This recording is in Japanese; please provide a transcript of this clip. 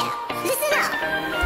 や崩だ